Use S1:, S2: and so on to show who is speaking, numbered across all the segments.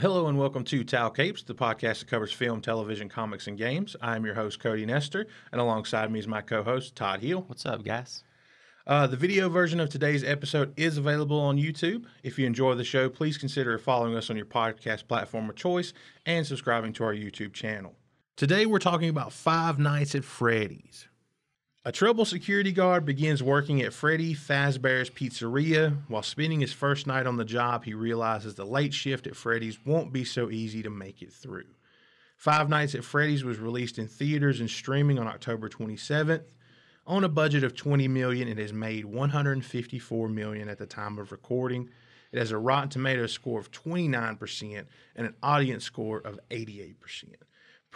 S1: Hello and welcome to Towel Capes, the podcast that covers film, television, comics, and games. I'm your host, Cody Nestor, and alongside me is my co host, Todd Heel.
S2: What's up, guys?
S1: Uh, the video version of today's episode is available on YouTube. If you enjoy the show, please consider following us on your podcast platform of choice and subscribing to our YouTube channel. Today, we're talking about Five Nights at Freddy's. A trouble security guard begins working at Freddy Fazbear's Pizzeria. While spending his first night on the job, he realizes the late shift at Freddy's won't be so easy to make it through. Five Nights at Freddy's was released in theaters and streaming on October 27th. On a budget of 20 million, it has made 154 million at the time of recording. It has a Rotten Tomatoes score of 29% and an audience score of 88%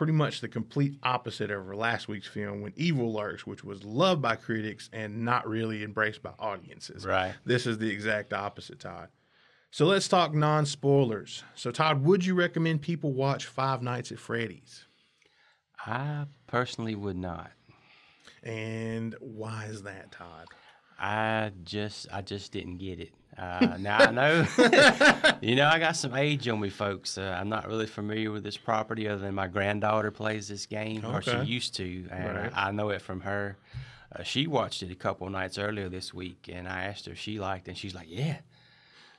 S1: pretty much the complete opposite of last week's film when Evil Lurks, which was loved by critics and not really embraced by audiences.
S2: Right.
S1: This is the exact opposite, Todd. So let's talk non spoilers. So, Todd, would you recommend people watch Five Nights at Freddy's?
S2: I personally would not.
S1: And why is that, Todd?
S2: I just I just didn't get it. Uh, now I know, you know, I got some age on me, folks. Uh, I'm not really familiar with this property other than my granddaughter plays this game, or she used to, and
S1: Right.
S2: I, I know it from her. Uh, she watched it a couple nights earlier this week, and I asked her if she liked it, and she's like, "Yeah."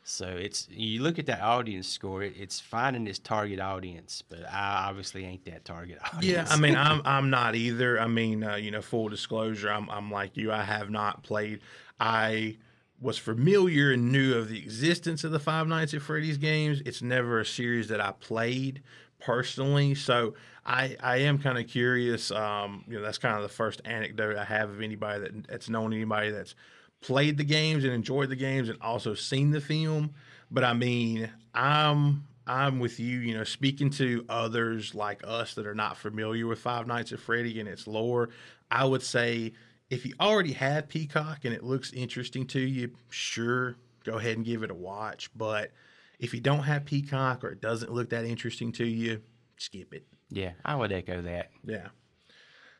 S2: So it's you look at that audience score, it, it's finding its target audience, but I obviously ain't that target audience.
S1: Yeah, I mean, I'm I'm not either. I mean, uh, you know, full disclosure, I'm I'm like you. I have not played. I was familiar and knew of the existence of the Five Nights at Freddy's games. It's never a series that I played personally, so I I am kind of curious. Um, you know, that's kind of the first anecdote I have of anybody that that's known anybody that's played the games and enjoyed the games and also seen the film. But I mean, I'm I'm with you, you know, speaking to others like us that are not familiar with Five Nights at Freddy and its lore, I would say if you already have Peacock and it looks interesting to you, sure, go ahead and give it a watch. But if you don't have Peacock or it doesn't look that interesting to you, skip it.
S2: yeah, I would echo that.
S1: Yeah.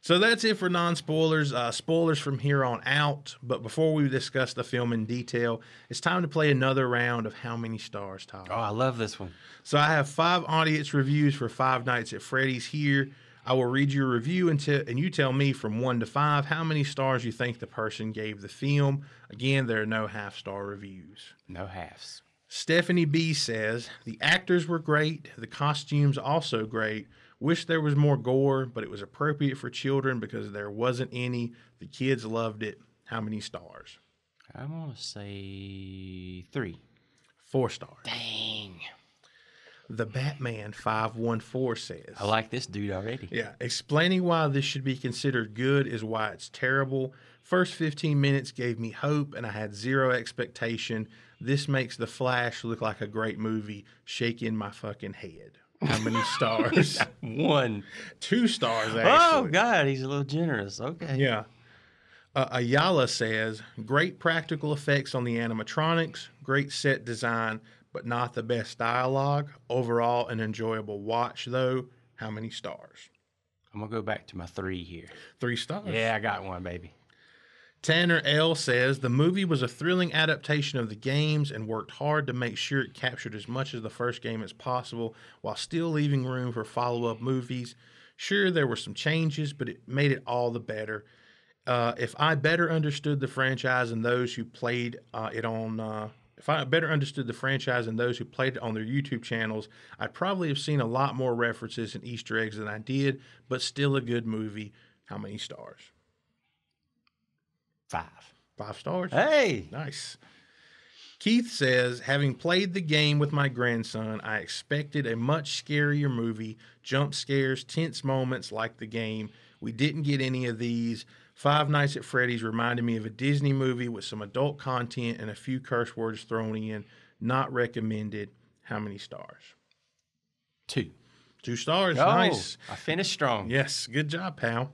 S1: So that's it for non spoilers. Uh, spoilers from here on out. But before we discuss the film in detail, it's time to play another round of How Many Stars, Todd.
S2: Oh, I love this one.
S1: So I have five audience reviews for Five Nights at Freddy's here. I will read your review and, te- and you tell me from one to five how many stars you think the person gave the film. Again, there are no half star reviews.
S2: No halves.
S1: Stephanie B says the actors were great, the costumes also great. Wish there was more gore, but it was appropriate for children because there wasn't any. The kids loved it. How many stars?
S2: I'm gonna say three.
S1: Four stars.
S2: Dang.
S1: The Batman 514 says.
S2: I like this dude already.
S1: Yeah, explaining why this should be considered good is why it's terrible. First 15 minutes gave me hope and I had zero expectation. This makes The Flash look like a great movie. Shaking my fucking head. How many stars?
S2: One.
S1: Two stars,
S2: Oh. God, he's a little generous. Okay.
S1: Yeah. Uh, Ayala says, great practical effects on the animatronics, great set design, but not the best dialogue. Overall, an enjoyable watch, though. How many stars?
S2: I'm gonna go back to my three here.
S1: Three stars.
S2: Yeah, I got one, baby.
S1: Tanner L says the movie was a thrilling adaptation of the games and worked hard to make sure it captured as much of the first game as possible while still leaving room for follow up movies. Sure, there were some changes, but it made it all the better. Uh, if I better understood the franchise and those who played uh, it on, uh, if I better understood the franchise and those who played it on their YouTube channels, I'd probably have seen a lot more references and Easter eggs than I did, but still a good movie. How many stars?
S2: Five.
S1: Five stars.
S2: Hey.
S1: Nice. Keith says, having played the game with my grandson, I expected a much scarier movie, jump scares, tense moments like the game. We didn't get any of these. Five Nights at Freddy's reminded me of a Disney movie with some adult content and a few curse words thrown in. Not recommended. How many stars?
S2: Two.
S1: Two stars.
S2: Oh,
S1: Nice.
S2: I finished strong.
S1: Yes, good job, pal.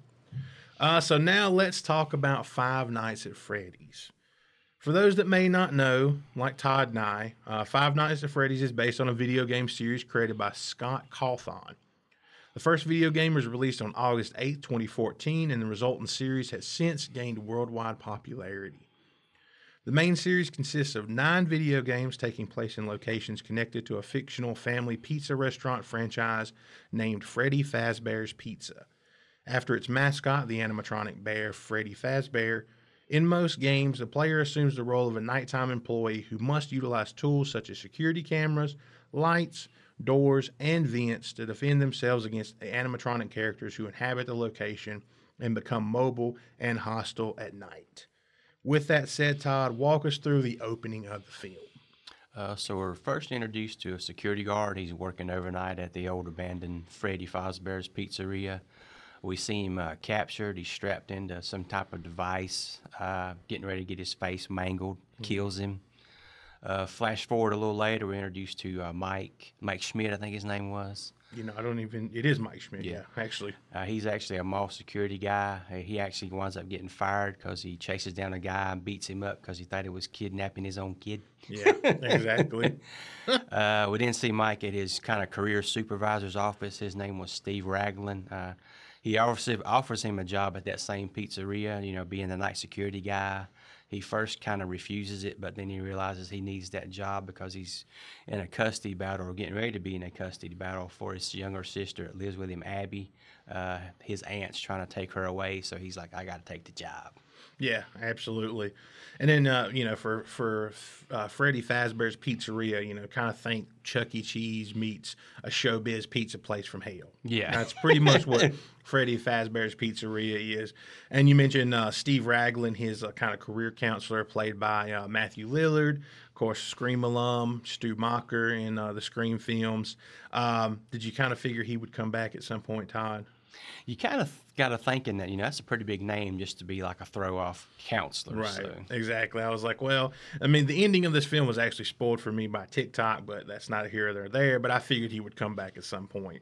S1: Uh, so now let's talk about Five Nights at Freddy's. For those that may not know, like Todd and I, uh, Five Nights at Freddy's is based on a video game series created by Scott Cawthon. The first video game was released on August 8, 2014, and the resultant series has since gained worldwide popularity. The main series consists of nine video games taking place in locations connected to a fictional family pizza restaurant franchise named Freddy Fazbear's Pizza. After its mascot, the animatronic bear Freddy Fazbear, in most games, the player assumes the role of a nighttime employee who must utilize tools such as security cameras, lights, doors, and vents to defend themselves against the animatronic characters who inhabit the location and become mobile and hostile at night. With that said, Todd, walk us through the opening of the film.
S2: Uh, so we're first introduced to a security guard. He's working overnight at the old abandoned Freddy Fazbear's Pizzeria. We see him uh, captured. He's strapped into some type of device, uh, getting ready to get his face mangled. Kills him. Uh, flash forward a little later, we're introduced to uh, Mike, Mike Schmidt, I think his name was.
S1: You know, I don't even, it is Mike Schmidt, yeah,
S2: Yeah.
S1: actually.
S2: Uh, he's actually a mall security guy. He actually winds up getting fired because he chases down a guy and beats him up because he thought he was kidnapping his own kid.
S1: Yeah, exactly.
S2: Uh, we didn't see Mike at his kind of career supervisor's office. His name was Steve Raglan. Uh, he offers, offers him a job at that same pizzeria, you know, being the night security guy. He first kind of refuses it, but then he realizes he needs that job because he's in a custody battle or getting ready to be in a custody battle for his younger sister that lives with him, Abby. Uh, his aunt's trying to take her away, so he's like, I got to take the job.
S1: Yeah, absolutely. And then uh, you know, for for uh, Freddy Fazbear's Pizzeria, you know, kind of think Chuck E. Cheese meets a showbiz pizza place from hell.
S2: Yeah.
S1: that's pretty much what Freddy Fazbear's Pizzeria is. And you mentioned uh, Steve Raglan, his uh, kind of career counselor, played by uh, Matthew Lillard, of course, Scream alum Stu Macher in uh, the Scream films. Um, did you kind of figure he would come back at some point, Todd?
S2: You kind of got to thinking that, you know, that's a pretty big name just to be like a throw off counselor.
S1: Right.
S2: So.
S1: Exactly. I was like, well, I mean, the ending of this film was actually spoiled for me by TikTok, but that's not here or there. But I figured he would come back at some point.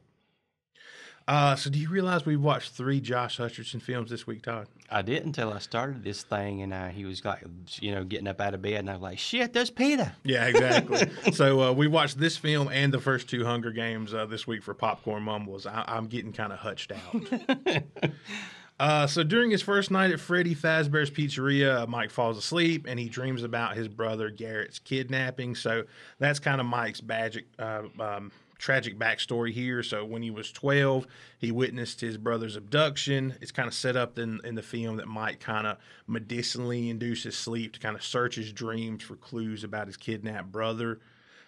S1: Uh, so do you realize we watched three Josh Hutcherson films this week, Todd?
S2: I did until I started this thing, and uh, he was like, you know, getting up out of bed, and I was like, "Shit, there's Peter."
S1: Yeah, exactly. so uh, we watched this film and the first two Hunger Games uh, this week for Popcorn Mumbles. I- I'm getting kind of hutched out. Uh, so during his first night at Freddy Fazbear's Pizzeria, uh, Mike falls asleep and he dreams about his brother Garrett's kidnapping. So that's kind of Mike's magic, uh, um, tragic backstory here. So when he was 12, he witnessed his brother's abduction. It's kind of set up in, in the film that Mike kind of medicinally induces sleep to kind of search his dreams for clues about his kidnapped brother.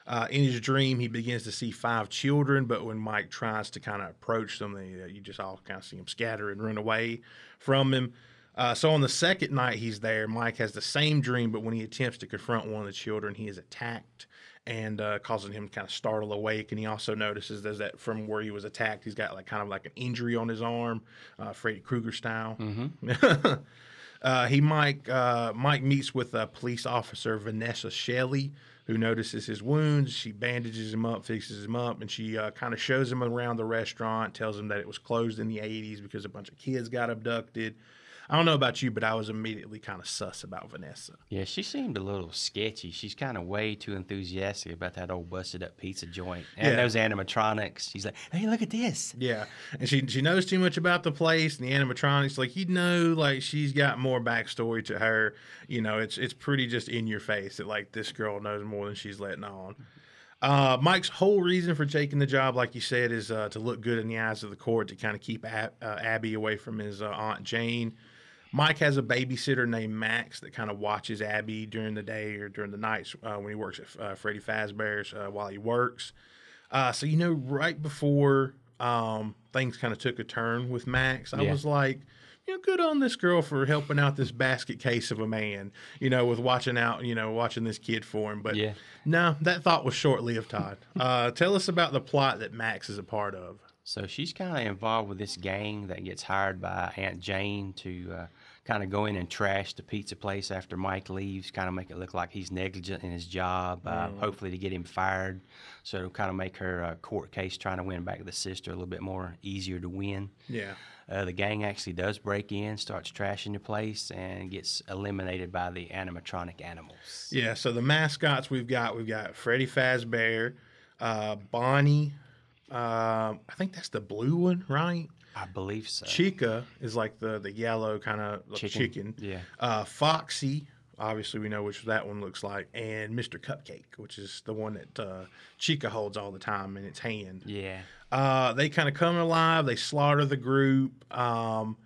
S1: Uh, in his dream, he begins to see five children, but when Mike tries to kind of approach them, they, uh, you just all kind of see them scatter and run away from him. Uh, so on the second night he's there, Mike has the same dream, but when he attempts to confront one of the children, he is attacked and uh, causing him to kind of startle awake. And he also notices there's that from where he was attacked, he's got like kind of like an injury on his arm, uh, Freddy Krueger style. Uh, he Mike uh, Mike meets with uh, police officer Vanessa Shelly, who notices his wounds. She bandages him up, fixes him up, and she uh, kind of shows him around the restaurant. Tells him that it was closed in the '80s because a bunch of kids got abducted. I don't know about you, but I was immediately kind of sus about Vanessa.
S2: Yeah, she seemed a little sketchy. She's kind of way too enthusiastic about that old busted up pizza joint and
S1: Yeah.
S2: those animatronics. She's like, "Hey, look at this."
S1: Yeah, and she she knows too much about the place and the animatronics. Like you know, like she's got more backstory to her. You know, it's it's pretty just in your face that like this girl knows more than she's letting on. Uh, Mike's whole reason for taking the job, like you said, is uh, to look good in the eyes of the court to kind of keep Ab- uh, Abby away from his uh, aunt Jane. Mike has a babysitter named Max that kind of watches Abby during the day or during the nights uh, when he works at uh, Freddy Fazbear's uh, while he works. Uh, so you know, right before um, things kind of took a turn with Max, I
S2: Yeah.
S1: was like, you know, good on this girl for helping out this basket case of a man. You know, with watching out, you know, watching this kid for him. But
S2: Yeah.
S1: no, that thought was short lived. Todd, uh, tell us about the plot that Max is a part of.
S2: So she's kind of involved with this gang that gets hired by Aunt Jane to uh, kind of go in and trash the pizza place after Mike leaves, kind of make it look like he's negligent in his job, uh, hopefully to get him fired. So it'll kind of make her uh, court case trying to win back the sister a little bit more easier to win.
S1: Yeah.
S2: Uh, the gang actually does break in, starts trashing the place, and gets eliminated by the animatronic animals.
S1: Yeah, so the mascots we've got, we've got Freddy Fazbear, uh, Bonnie. Uh, I think that's the blue one, right?
S2: I believe so.
S1: Chica is like the the yellow kind of chicken.
S2: Chicken, yeah.
S1: Uh, Foxy, obviously we know which that one looks like, and Mr. Cupcake, which is the one that uh, Chica holds all the time in its hand.
S2: Yeah.
S1: Uh, they kind of come alive. They slaughter the group, um,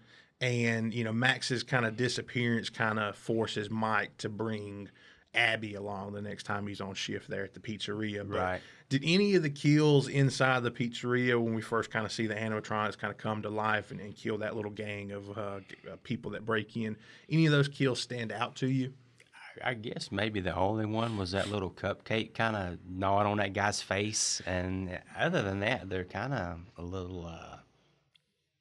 S1: and you know Max's kind of disappearance kind of forces Mike to bring Abby along the next time he's on shift there at the pizzeria. But
S2: Right.
S1: Did any of the kills inside the pizzeria when we first kind of see the animatronics kind of come to life and, and kill that little gang of uh, uh, people that break in? Any of those kills stand out to you?
S2: I guess maybe the only one was that little cupcake kind of gnawed on that guy's face, and other than that, they're kind of a little uh,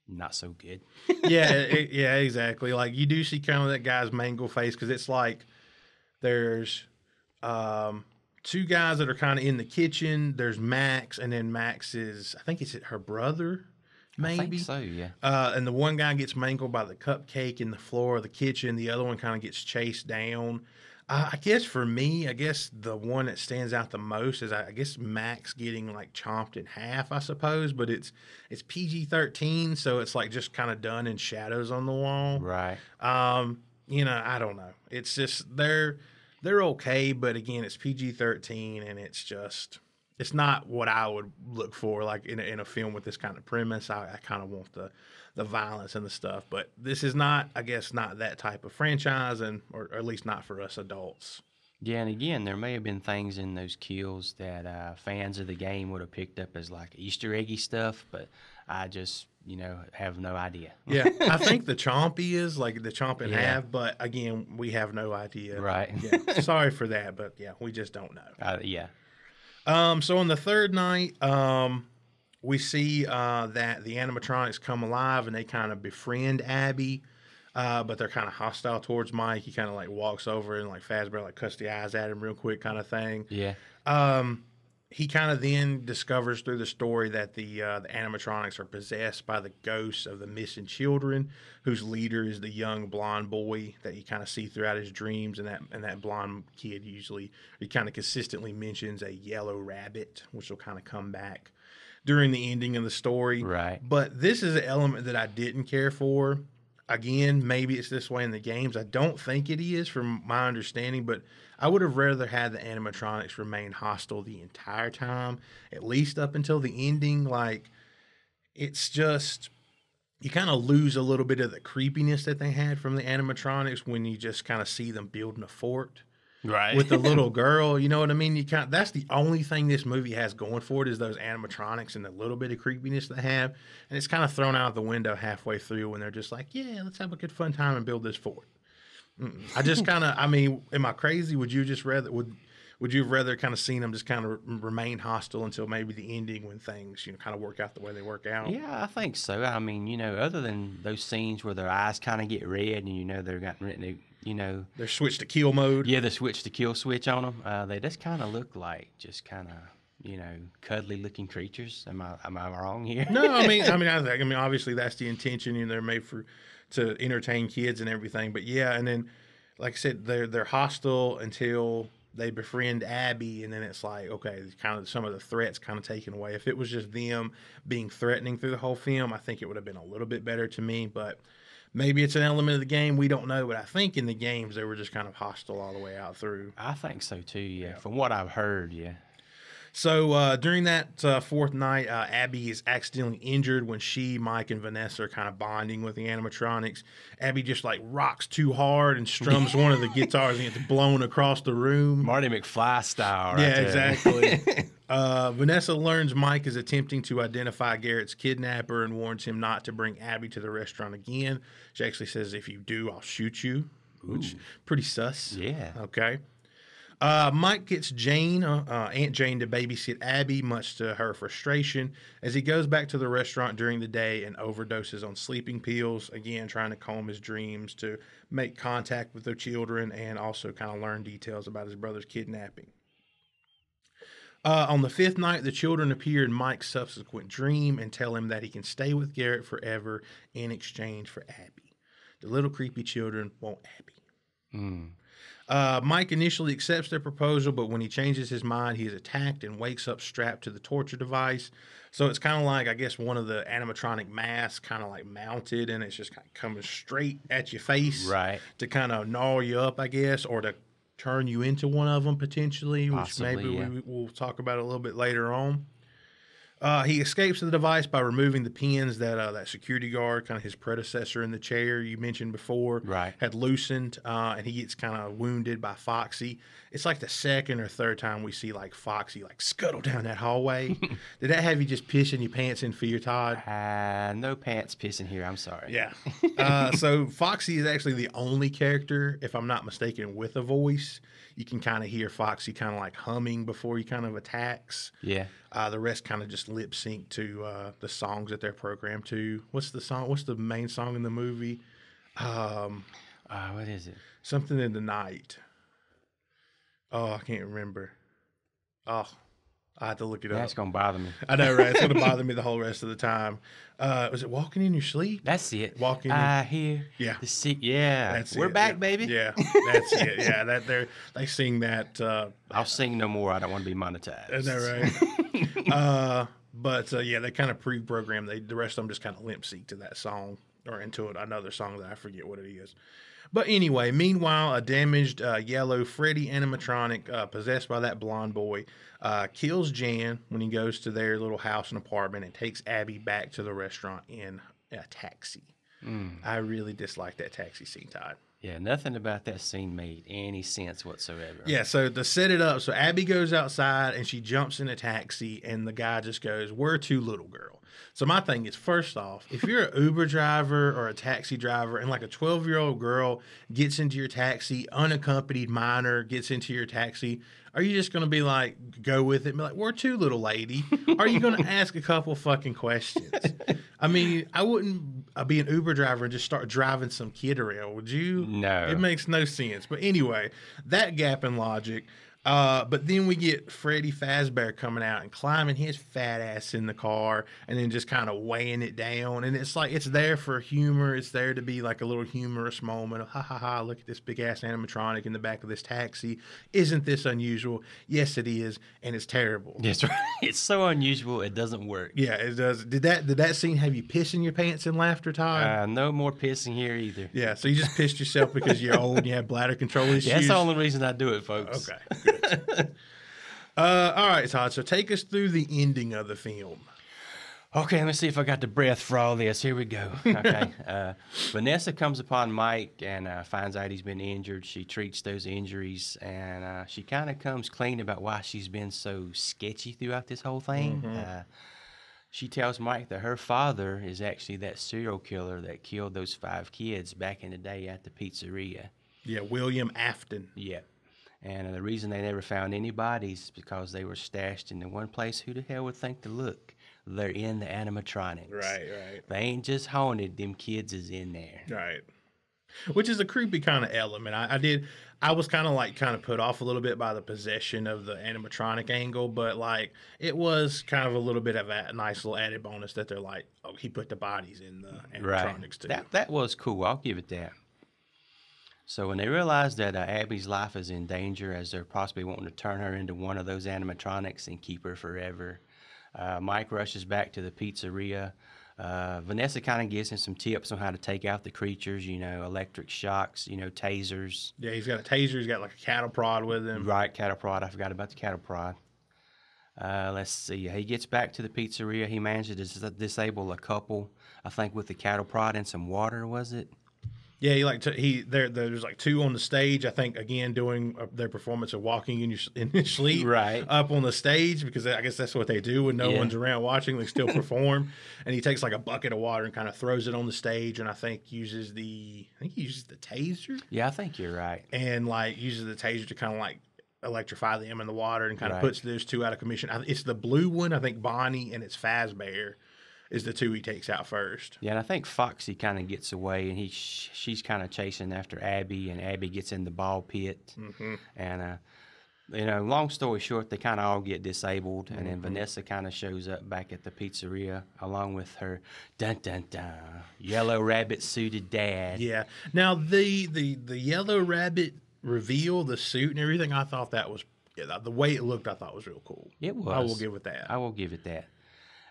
S2: not so good.
S1: yeah, it, yeah, exactly. Like you do see kind of that guy's mangle face because it's like there's um, two guys that are kind of in the kitchen. There's Max, and then Max is I think it's her brother, maybe.
S2: so, yeah.
S1: Uh, and the one guy gets mangled by the cupcake in the floor of the kitchen. The other one kind of gets chased down. Uh, I guess for me, I guess the one that stands out the most is I, I guess Max getting like chomped in half. I suppose, but it's it's PG thirteen, so it's like just kind of done in shadows on the wall.
S2: Right.
S1: Um, you know, I don't know. It's just they're they're okay, but again, it's PG thirteen, and it's just it's not what I would look for like in a, in a film with this kind of premise. I, I kind of want the the violence and the stuff, but this is not, I guess, not that type of franchise, and or, or at least not for us adults.
S2: Yeah, and again, there may have been things in those kills that uh, fans of the game would have picked up as like Easter eggy stuff, but I just, you know, have no idea.
S1: Yeah, I think the chompy is like the chomp in
S2: Yeah.
S1: half, but again, we have no idea.
S2: Right.
S1: Yeah, sorry for that, but yeah, we just don't know.
S2: Uh, yeah.
S1: Um, so on the third night, um, we see uh, that the animatronics come alive and they kind of befriend Abby, uh, but they're kind of hostile towards Mike. He kind of like walks over and like Fazbear like cuts the eyes at him real quick, kind of thing.
S2: Yeah.
S1: Um, he kind of then discovers through the story that the uh, the animatronics are possessed by the ghosts of the missing children, whose leader is the young blonde boy that you kind of see throughout his dreams, and that and that blonde kid usually he kind of consistently mentions a yellow rabbit, which will kind of come back during the ending of the story.
S2: Right.
S1: But this is an element that I didn't care for. Again, maybe it's this way in the games. I don't think it is, from my understanding, but I would have rather had the animatronics remain hostile the entire time, at least up until the ending. Like, it's just you kind of lose a little bit of the creepiness that they had from the animatronics when you just kind of see them building a fort
S2: Right.
S1: with the little girl. You know what I mean? You kind that's the only thing this movie has going for it is those animatronics and the little bit of creepiness they have, and it's kind of thrown out the window halfway through when they're just like, yeah, let's have a good fun time and build this fort. Mm-mm. I just kind of, I mean, am I crazy? Would you just rather would would you have rather kind of seen them just kind of remain hostile until maybe the ending when things you know kind of work out the way they work out?
S2: Yeah, I think so. I mean, you know, other than those scenes where their eyes kind of get red and you know they're gotten written, you know,
S1: They're switched to kill mode.
S2: yeah, the switch to kill switch on them. Uh, they just kind of look like just kind of you know cuddly looking creatures. Am I am I wrong here?
S1: No, I mean, I mean, I think, I mean, obviously that's the intention, and they're made for to entertain kids and everything. But yeah, and then, like I said, they're they're hostile until they befriend Abby, and then it's like, okay, kind of some of the threats kind of taken away. If it was just them being threatening through the whole film, I think it would have been a little bit better to me. But maybe it's an element of the game we don't know. But I think in the games they were just kind of hostile all the way out through.
S2: I think so too. Yeah, from what I've heard, yeah.
S1: So uh, during that uh, fourth night, uh, Abby is accidentally injured when she, Mike, and Vanessa are kind of bonding with the animatronics. Abby just like rocks too hard and strums one of the guitars and gets blown across the room.
S2: Marty McFly style. Right
S1: yeah,
S2: there.
S1: exactly. uh, Vanessa learns Mike is attempting to identify Garrett's kidnapper and warns him not to bring Abby to the restaurant again. She actually says, "If you do, I'll shoot you," which pretty sus.
S2: yeah.
S1: Okay. Uh, Mike gets Jane, uh, uh, Aunt Jane, to babysit Abby, much to her frustration, as he goes back to the restaurant during the day and overdoses on sleeping pills. Again, trying to calm his dreams to make contact with their children and also kind of learn details about his brother's kidnapping. Uh, on the fifth night, the children appear in Mike's subsequent dream and tell him that he can stay with Garrett forever in exchange for Abby. The little creepy children want Abby.
S2: Mm.
S1: Uh, Mike initially accepts their proposal, but when he changes his mind, he is attacked and wakes up strapped to the torture device. So it's kind of like, I guess, one of the animatronic masks kind of like mounted and it's just kind of coming straight at your face
S2: Right.
S1: to kind of gnaw you up, I guess, or to turn you into one of them potentially, which
S2: Possibly,
S1: maybe
S2: yeah.
S1: we, we'll talk about a little bit later on. Uh, he escapes the device by removing the pins that uh, that security guard, kind of his predecessor in the chair you mentioned before,
S2: Right.
S1: had loosened, uh, and he gets kind of wounded by Foxy. It's like the second or third time we see like Foxy like scuttle down that hallway. Did that have you just pissing your pants in fear, Todd?
S2: Uh, no pants pissing here. I'm sorry.
S1: Yeah. Uh, so Foxy is actually the only character, if I'm not mistaken, with a voice. You can kind of hear Foxy kind of like humming before he kind of attacks.
S2: Yeah.
S1: Uh, the rest kind of just lip sync to uh, the songs that they're programmed to. What's the song? What's the main song in the movie? Um,
S2: Uh, what is it?
S1: something in the night. Oh, I can't remember. Oh, I have to look it up.
S2: That's gonna bother me.
S1: I know, right? It's gonna bother me the whole rest of the time. Uh, was it walking in your sleep?
S2: That's it.
S1: Walking in-
S2: I hear
S1: Yeah.
S2: the sick. Yeah.
S1: That's
S2: We're
S1: it,
S2: back,
S1: yeah.
S2: baby.
S1: Yeah, that's it. Yeah, that they they sing that. Uh,
S2: I'll sing no more. I don't want to be monetized.
S1: is that right? uh, but uh, yeah, they kind of pre-program. They the rest of them just kind of limp sync to that song or into it, another song that I forget what it is. But anyway, meanwhile, a damaged uh, yellow Freddy animatronic uh, possessed by that blonde boy uh, kills Jan when he goes to their little house and apartment and takes Abby back to the restaurant in a taxi.
S2: Mm.
S1: I really dislike that taxi scene, Todd.
S2: Yeah, nothing about that scene made any sense whatsoever.
S1: Yeah, so to set it up, so Abby goes outside and she jumps in a taxi, and the guy just goes, "We're too little, girl." So my thing is, first off, if you're an Uber driver or a taxi driver, and like a 12 year old girl gets into your taxi, unaccompanied minor gets into your taxi, are you just going to be like, go with it, and be like, "We're too little, lady"? are you going to ask a couple fucking questions? I mean, I wouldn't uh, be an Uber driver and just start driving some kid around, would you?
S2: No.
S1: It makes no sense. But anyway, that gap in logic. Uh, but then we get Freddy Fazbear coming out and climbing his fat ass in the car and then just kind of weighing it down. And it's like it's there for humor. It's there to be like a little humorous moment of ha ha ha, look at this big ass animatronic in the back of this taxi. Isn't this unusual? Yes, it is, and it's terrible.
S2: That's right. It's so unusual. It doesn't work.
S1: Yeah, it does. Did that did that scene have you pissing your pants in laughter, Todd?
S2: Uh, no more pissing here either.
S1: yeah, so you just pissed yourself because you're old and you have bladder control issues.
S2: Yeah, that's the only reason I do it, folks.
S1: Okay. uh, all right, Todd. So take us through the ending of the film.
S2: Okay, let me see if I got the breath for all this. Here we go. Okay. uh, Vanessa comes upon Mike and uh, finds out he's been injured. She treats those injuries and uh, she kind of comes clean about why she's been so sketchy throughout this whole thing. Uh, she tells Mike that her father is actually that serial killer that killed those five kids back in the day at the pizzeria.
S1: Yeah, William Afton.
S2: Yep. And the reason they never found any bodies is because they were stashed in the one place who the hell would think to look? They're in the animatronics.
S1: Right, right,
S2: They ain't just haunted, them kids is in there.
S1: right. Which is a creepy kind of element. I, I did. I was kind of like kind of put off a little bit by the possession of the animatronic angle, but like it was kind of a little bit of a nice little added bonus that they're like, oh, he put the bodies in the animatronics too.
S2: That that was cool. I'll give it that. So when they realize that uh, Abby's life is in danger, as they're possibly wanting to turn her into one of those animatronics and keep her forever, uh, Mike rushes back to the pizzeria. Uh, Vanessa kind of gives him some tips on how to take out the creatures. You know, electric shocks. You know, tasers.
S1: yeah, he's got a taser. He's got like a cattle prod with him.
S2: Right, cattle prod. I forgot about the cattle prod. Uh, let's see. He gets back to the pizzeria. He manages to dis- disable a couple, I think, with the cattle prod and some water. Was it?
S1: Yeah, he like to, he there. There's like two on the stage. I think again doing uh, their performance of walking in your in your sleep,
S2: Right.
S1: up on the stage because I guess that's what they do when no
S2: Yeah.
S1: one's around watching. They still perform, and he takes like a bucket of water and kind of throws it on the stage, and I think uses the I think he uses the taser
S2: Yeah, I think you're right.
S1: and like uses the taser to kind of like electrify them in the water and kind of puts those two out of commission. It's the blue one, I think Bonnie, and it's Fazbear is the two he takes out first.
S2: Yeah, and I think Foxy kind of gets away, and he sh- she's kind of chasing after Abby, and Abby gets in the ball pit,
S1: Mm-hmm.
S2: and uh, you know, long story short, they kind of all get disabled, and then Vanessa kind of shows up back at the pizzeria along with her dun dun dun yellow rabbit suited dad.
S1: Yeah. Now the the the yellow rabbit reveal, the suit and everything, I thought that was yeah, the way it looked. I thought was real cool.
S2: It was.
S1: I will give it that.
S2: I will give it that.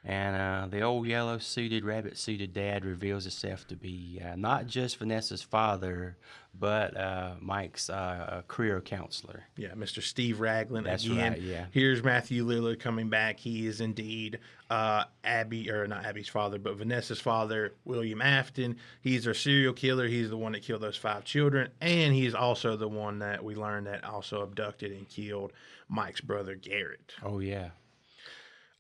S2: And uh, the old yellow suited, rabbit suited dad reveals himself to be uh, not just Vanessa's father, but uh, Mike's uh, career counselor.
S1: Yeah, Mr. Steve Raglan.
S2: That's
S1: again.
S2: right, yeah.
S1: Here's Matthew Lillard coming back. He is indeed uh, Abby, or not Abby's father, but Vanessa's father, William Afton. He's their serial killer. He's the one that killed those five children, and he's also the one that we learned that also abducted and killed Mike's brother Garrett.
S2: Oh, yeah.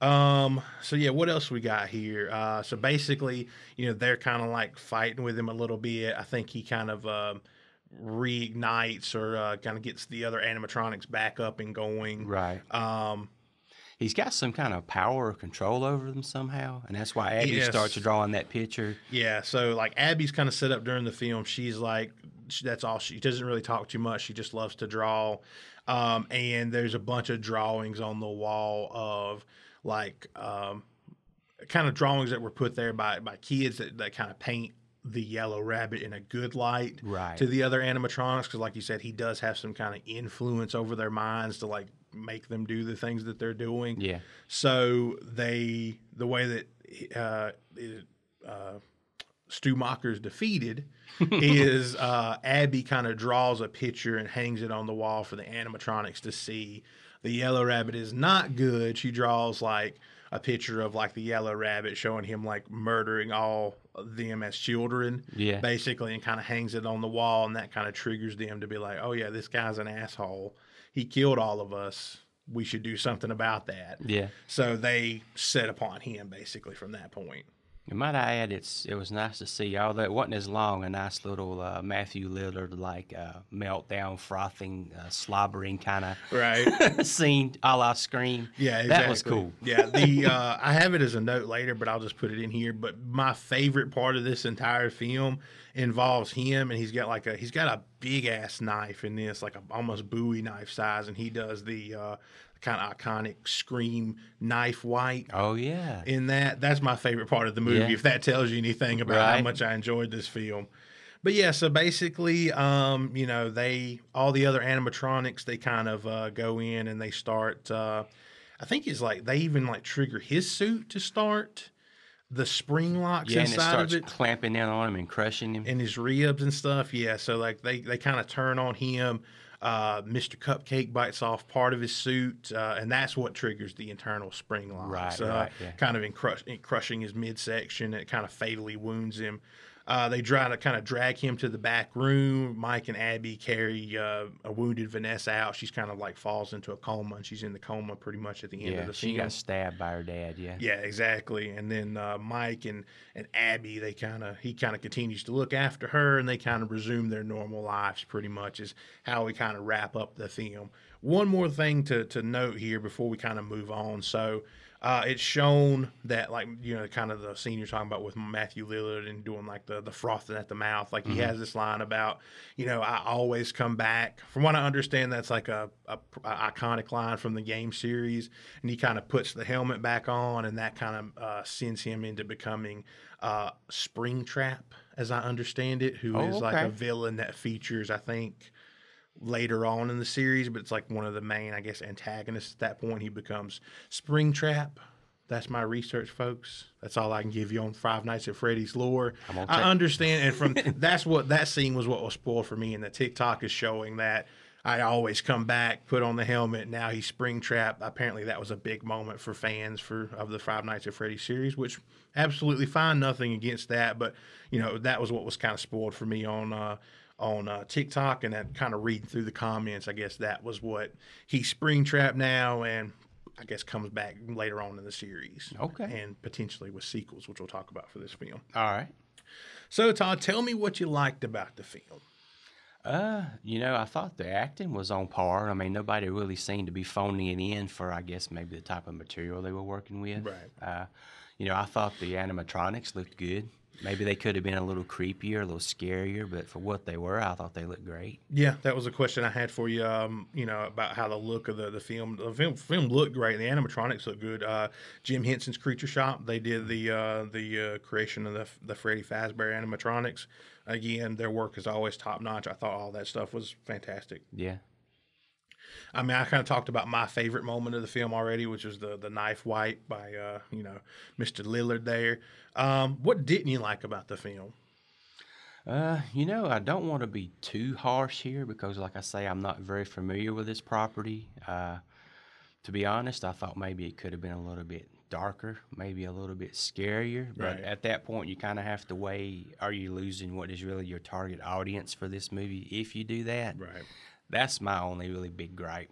S1: Um. So yeah, what else we got here? Uh. So basically, you know, they're kind of like fighting with him a little bit. I think he kind of um, reignites or uh, kind of gets the other animatronics back up and going.
S2: Right.
S1: Um.
S2: He's got some kind of power or control over them somehow, and that's why Abby
S1: Yes.
S2: starts drawing that picture.
S1: Yeah. So like Abby's kind of set up during the film. She's like, that's all. She doesn't really talk too much. She just loves to draw. Um. And there's a bunch of drawings on the wall of like um, kind of drawings that were put there by by kids that, that kind of paint the yellow rabbit in a good light
S2: Right.
S1: to the other animatronics because like you said he does have some kind of influence over their minds to like make them do the things that they're doing
S2: Yeah.
S1: so they the way that uh, uh, Stu Macher's defeated is uh, Abby kind of draws a picture and hangs it on the wall for the animatronics to see. The yellow rabbit is not good. She draws like a picture of like the yellow rabbit showing him like murdering all them as children
S2: Yeah.
S1: basically and kind of hangs it on the wall and that kind of triggers them to be like oh yeah this guy's an asshole he killed all of us we should do something about that
S2: Yeah.
S1: so they set upon him basically from that point
S2: And might I add, it's it was nice to see, although it wasn't as long, a nice little uh, Matthew Lillard like uh, meltdown, frothing, uh, slobbering kind of
S1: right
S2: scene, a la Scream.
S1: yeah exactly.
S2: that was cool.
S1: yeah the uh, i have it as a note later but i'll just put it in here but my favorite part of this entire film involves him and he's got like a he's got a big ass knife in this like a almost bowie knife size and he does the uh, kind of iconic scream knife white
S2: Oh yeah,
S1: in that. That's my favorite part of the movie.
S2: Yeah.
S1: If that tells you anything about how much I enjoyed this film. But yeah, so basically, um, you know, they all the other animatronics they kind of uh, go in and they start. Uh, I think it's like they even like trigger his suit to start the spring locks
S2: yeah, and it
S1: inside
S2: starts
S1: of it
S2: clamping down on him and crushing him.
S1: and his ribs and stuff. Yeah, so like they they kind of turn on him. Uh, Mr. Cupcake bites off part of his suit, uh, and that's what triggers the internal spring lock.
S2: Right,
S1: so,
S2: right, yeah.
S1: kind of in, crush, in crushing his midsection. It kind of fatally wounds him. Uh, they try to kind of drag him to the back room. Mike and Abby carry uh, a wounded Vanessa out. She's kind of like falls into a coma, and she's in the coma pretty much at the end
S2: yeah,
S1: of the scene.
S2: she
S1: film.
S2: got stabbed by her dad. Yeah.
S1: Yeah, exactly. And then uh, Mike and and Abby, they kind of he kind of continues to look after her, and they kind of resume their normal lives. Pretty much is how we kind of wrap up the film. One more thing to to note here before we kind of move on. So. Uh, it's shown that, like you know, kind of the scene you're talking about with Matthew Lillard and doing like the the frothing at the mouth. Like he has this line about, you know, I always come back. From what I understand, that's like a, a, a iconic line from the game series, and he kind of puts the helmet back on, and that kind of uh, sends him into becoming uh, Springtrap, as I understand it, who is
S2: Oh,
S1: like a villain that features, I think, later on in the series, but it's like one of the main, I guess, antagonists at that point. He becomes Springtrap. That's my research, folks. That's all I can give you on Five Nights at Freddy's lore. I understand, and from that's what that scene was. What was spoiled for me, and the TikTok is showing that I always come back, put on the helmet. Now he's Springtrap. Apparently, that was a big moment for fans for of the Five Nights at Freddy's series, which absolutely fine. Nothing against that, but you know that was what was kind of spoiled for me on. Uh, on uh, TikTok and then kind of reading through the comments, I guess that was what he's Springtrap now, and I guess comes back later on in the series.
S2: Okay.
S1: and potentially with sequels, which we'll talk about for this film.
S2: All right.
S1: So, Todd, tell me what you liked about the film.
S2: Uh, you know, I thought the acting was on par. I mean, nobody really seemed to be phoning it in for, I guess, maybe the type of material they were working with.
S1: Right.
S2: Uh, you know, I thought the animatronics looked good. Maybe they could have been a little creepier, a little scarier, but for what they were, I thought they looked great.
S1: Yeah, that was a question I had for you. Um, you know about how the look of the, the film. The film film looked great. The animatronics looked good. Uh, Jim Henson's Creature Shop. They did the uh, the uh, creation of the the Freddy Fazbear animatronics. Again, their work is always top notch. I thought all that stuff was fantastic.
S2: Yeah.
S1: I mean, I kind of talked about my favorite moment of the film already, which was the the knife wipe by uh, you know Mr. Lillard there. Um, what didn't you like about the film?
S2: Uh, you know, I don't want to be too harsh here because, like I say, I'm not very familiar with this property. Uh, to be honest, I thought maybe it could have been a little bit darker, maybe a little bit scarier. But
S1: Right.
S2: at that point, you kind of have to weigh: Are you losing what is really your target audience for this movie? If you do that,
S1: Right.
S2: That's my only really big gripe.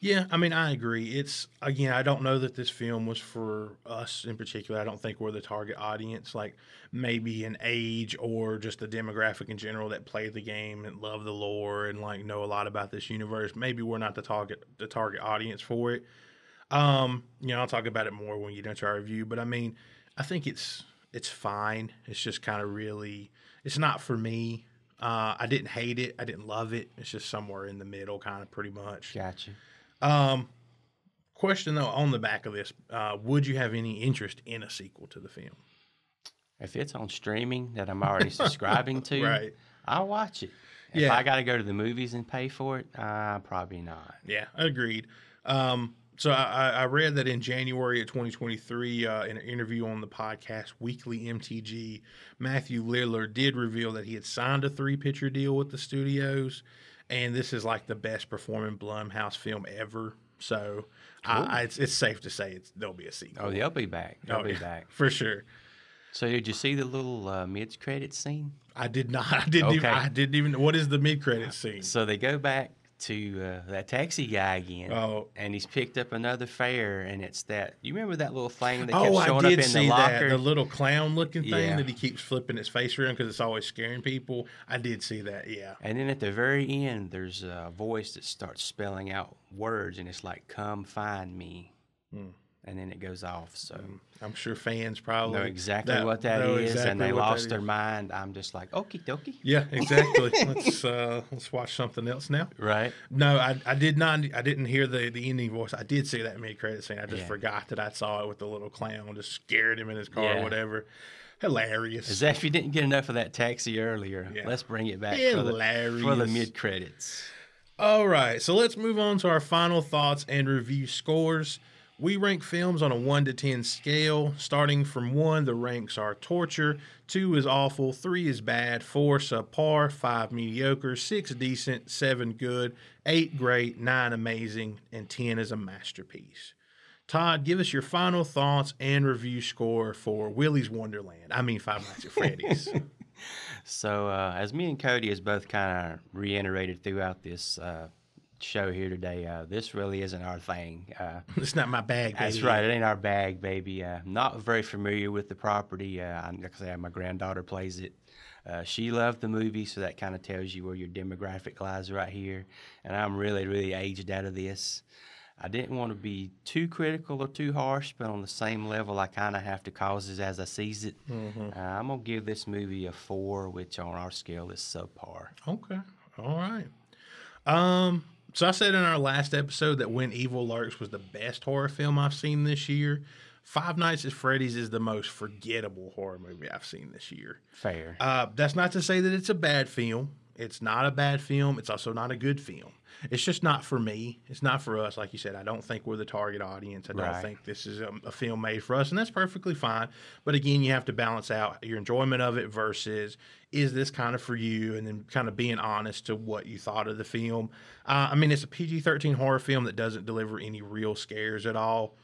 S1: Yeah, I mean, I agree. It's again, I don't know that this film was for us in particular. I don't think we're the target audience. Like maybe an age or just a demographic in general that play the game and love the lore and like know a lot about this universe. Maybe we're not the target the target audience for it. Um, you know, I'll talk about it more when you get into our review. But I mean, I think it's it's fine. It's just kind of really, it's not for me. Uh, I didn't hate it. I didn't love it. It's just somewhere in the middle, kind of pretty much.
S2: Gotcha.
S1: Um, question though on the back of this, uh, would you have any interest in a sequel to the film?
S2: If it's on streaming that I'm already subscribing to,
S1: Right.
S2: I'll watch it. If
S1: Yeah.
S2: I got to go to the movies and pay for it, uh, probably not.
S1: Yeah, agreed. Um, so I, I read that in January of 2023, uh, in an interview on the podcast Weekly MTG, Matthew Lillard did reveal that he had signed a three-picture deal with the studios, and this is like the best performing Blumhouse film ever. So I, I, it's, it's safe to say it's there'll be a sequel.
S2: Oh, they'll be back. They'll
S1: Oh,
S2: be
S1: yeah,
S2: back.
S1: for sure.
S2: So did you see the little uh, mid-credit scene?
S1: I did not. I didn't. Even, I didn't even. What is the mid-credit scene?
S2: So they go back to uh, that taxi guy again,
S1: Oh.
S2: and he's picked up another fare, and it's that. You remember that little thing that kept
S1: Oh, I
S2: showing
S1: did
S2: up in
S1: see
S2: the
S1: that.
S2: locker?
S1: The little clown-looking thing
S2: Yeah.
S1: that he keeps flipping his face around because it's always scaring people. I did see that. Yeah.
S2: And then at the very end, there's a voice that starts spelling out words, and it's like, "Come find me,"
S1: Hmm.
S2: And then it goes off. So
S1: I'm sure fans probably
S2: know exactly
S1: that-
S2: what that is,
S1: exactly
S2: and they lost their mind. I'm just like, okie dokie.
S1: Yeah, exactly. let's uh, let's watch something else now.
S2: Right?
S1: No, I, I did not. I didn't hear the the ending voice. I did see that mid credit scene. I just
S2: Yeah.
S1: forgot that I saw it with the little clown just scared him in his car or whatever. Hilarious.
S2: As if you didn't get enough of that taxi earlier,
S1: Yeah.
S2: let's bring it back for the, for the mid credits.
S1: All right, so let's move on to our final thoughts and review scores. We rank films on a 1 to 10 scale. Starting from 1, the ranks are torture, 2 is awful, 3 is bad, 4 subpar, 5 mediocre, 6 decent, 7 good, 8 great, 9 amazing, and 10 is a masterpiece. Todd, give us your final thoughts and review score for Willy's Wonderland. I mean, Five Nights at Freddy's.
S2: So, uh, as me and Cody has both kind of reiterated throughout this uh, show here today, uh, this really isn't our thing. Uh,
S1: it's not my bag, baby.
S2: That's right. It ain't our bag, baby. Uh, not very familiar with the property. Uh, like I say, my granddaughter plays it. Uh, she loved the movie, so that kind of tells you where your demographic lies right here. And I'm really, really aged out of this. I didn't want to be too critical or too harsh, but on the same level, I kind of have to cause it as I sees it. Uh, I'm gonna give this movie a four, which on our scale is subpar.
S1: Okay. All right. Um, so I said in our last episode that When Evil Lurks was the best horror film I've seen this year. Five Nights at Freddy's is the most forgettable horror movie I've seen this year.
S2: Fair.
S1: Uh, that's not to say that it's a bad film. It's not a bad film. It's also not a good film. It's just not for me. It's not for us. Like you said, I don't think we're the target audience. I don't think this is a, a film made for us, and that's perfectly fine. But again, you have to balance out your enjoyment of it versus is this kind of for you, and then kind of being honest to what you thought of the film. Uh, I mean, it's a PG 13 horror film that doesn't deliver any real scares at all.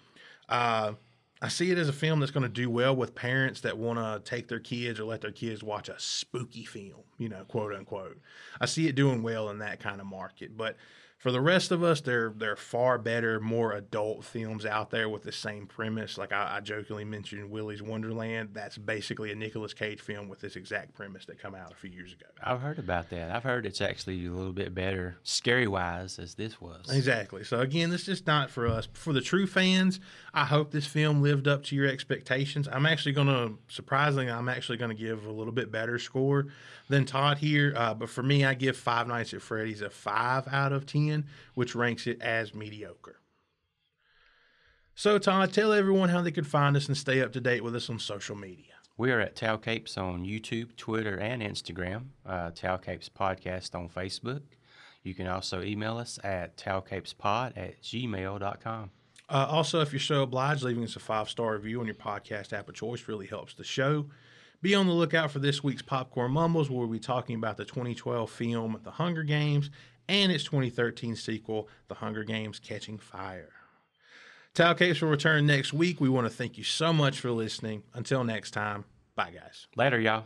S1: Uh, I see it as a film that's going to do well with parents that want to take their kids or let their kids watch a spooky film, you know, quote unquote. I see it doing well in that kind of market. But For the rest of us, there there are far better, more adult films out there with the same premise. Like I, I jokingly mentioned Willy's Wonderland. That's basically a Nicolas Cage film with this exact premise that come out a few years ago.
S2: I've heard about that. I've heard it's actually a little bit better, scary wise, as this was.
S1: Exactly. So again, this is not for us. For the true fans, I hope this film lived up to your expectations. I'm actually going to, surprisingly, I'm actually going to give a little bit better score than Todd here. Uh, but for me, I give Five Nights at Freddy's a five out of ten, which ranks it as mediocre. So Todd, tell everyone how they can find us and stay up to date with us on social media.
S2: We are at Towel Capes on YouTube, Twitter, and Instagram. Uh, Towel Capes Podcast on Facebook. You can also email us at towelcapespod at gmail.com.
S1: Uh, also, if you're so obliged, leaving us a five star review on your podcast app of choice really helps the show. Be on the lookout for this week's Popcorn Mumbles, where we'll be talking about the 2012 film The Hunger Games and its 2013 sequel, The Hunger Games Catching Fire. Towel Capes will return next week. We want to thank you so much for listening. Until next time, bye, guys.
S2: Later, y'all.